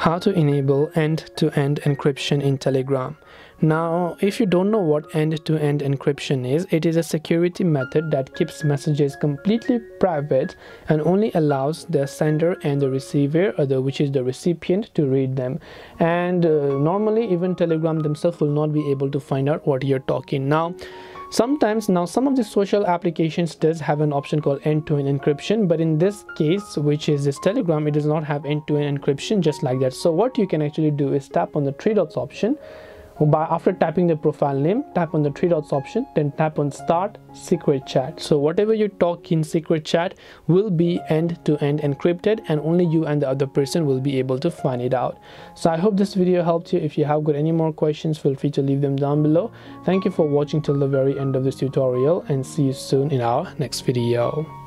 how to enable end-to-end encryption in telegram. Now if you don't know what end-to-end encryption is it is a security method that keeps messages completely private and only allows the sender and the receiver or the which is the recipient to read them. And uh, normally even telegram themselves will not be able to find out what you're talking. Now sometimes now some of the social applications does have an option called end-to-end encryption but in this case which is this telegram it does not have end-to-end encryption just like that. So what you can actually do is tap on the three dots option by after tapping the profile name tap on the three dots option then tap on start secret chat. So whatever you talk in secret chat will be end to end encrypted and only you and the other person will be able to find it out. So i hope this video helped you. If you have got any more questions feel free to leave them down below. Thank you for watching till the very end of this tutorial and see you soon in our next video